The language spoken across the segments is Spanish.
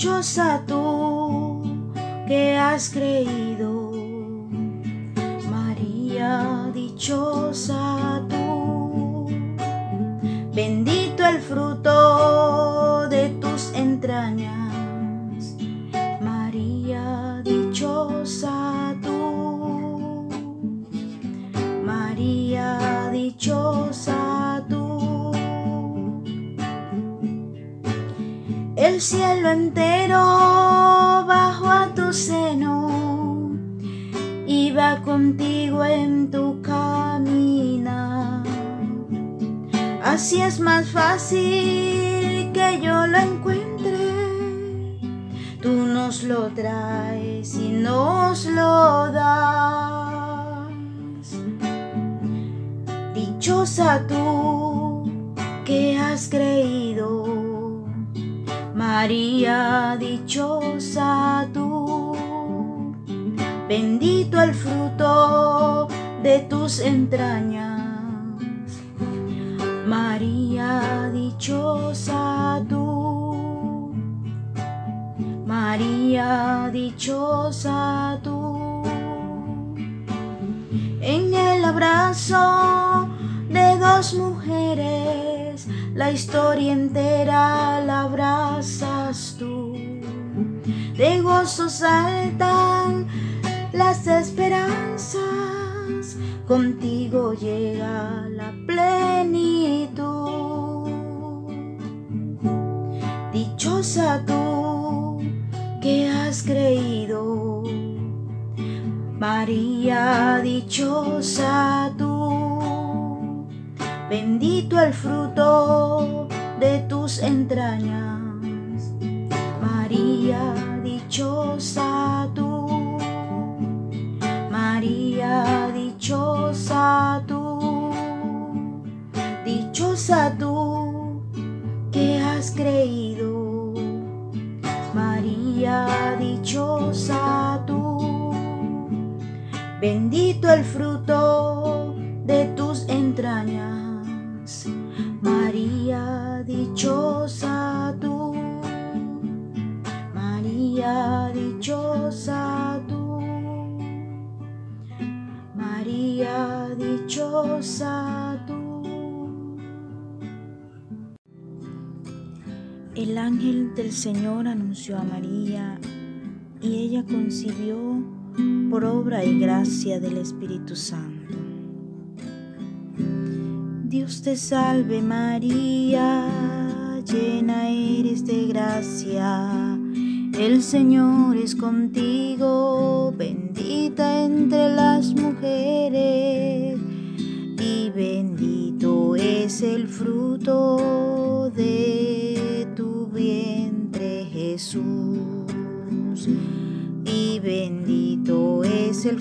Dichosa tú que has creído, María, dichosa tú. Bendito el fruto El cielo entero bajo a tu seno y va contigo en tu camina. Así es más fácil que yo lo encuentre. Tú nos lo traes y nos lo das. Dichosa tú que has creído, María, dichosa tú. Bendito el fruto de tus entrañas. María, dichosa tú. María, dichosa tú. En el abrazo de dos mujeres, la historia entera la abrazas tú. De gozo saltan las esperanzas, contigo llega la plenitud. Dichosa tú que has creído, María, dichosa tú. Bendito el fruto de tus entrañas, María, dichosa tú. María, dichosa tú. Dichosa tú Dichosa tú. El ángel del Señor anunció a María y ella concibió por obra y gracia del Espíritu Santo. Dios te salve María, llena eres de gracia, el Señor es contigo, bendita entre las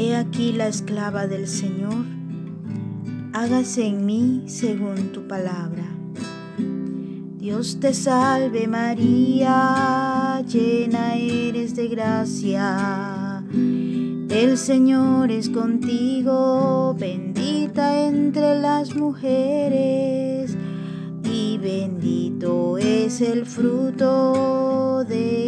He aquí la esclava del Señor, hágase en mí según tu palabra. Dios te salve María, llena eres de gracia. El Señor es contigo, bendita entre las mujeres, y bendito es el fruto de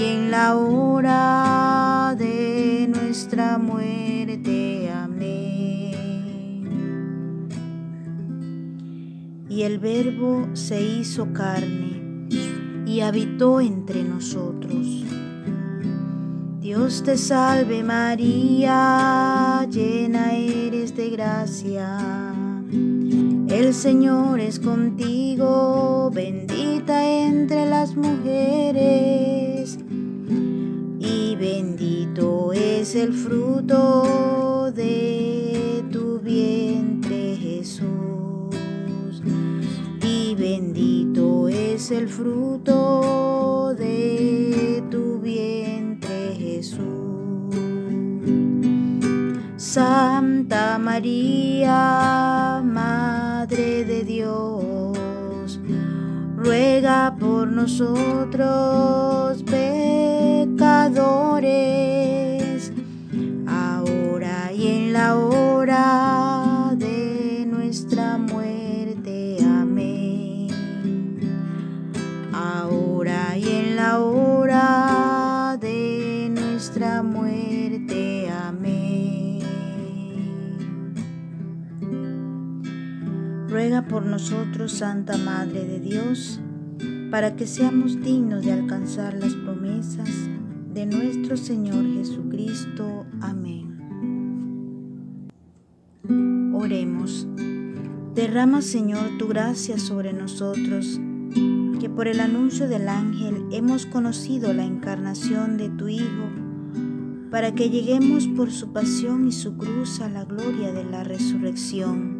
Y en la hora de nuestra muerte. Amén. Y el Verbo se hizo carne y habitó entre nosotros. Dios te salve María, llena eres de gracia el Señor es contigo, bendita entre las mujeres, es el fruto de tu vientre Jesús, y bendito es el fruto de tu vientre Jesús. Santa María, de Dios, ruega por nosotros pecadores, Ruega por nosotros, Santa Madre de Dios, para que seamos dignos de alcanzar las promesas de nuestro Señor Jesucristo. Amén. Oremos. Derrama, Señor, tu gracia sobre nosotros, que por el anuncio del ángel hemos conocido la encarnación de tu Hijo, para que lleguemos por su pasión y su cruz a la gloria de la resurrección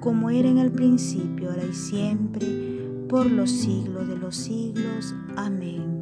como era en el principio, ahora y siempre, por los siglos de los siglos. Amén.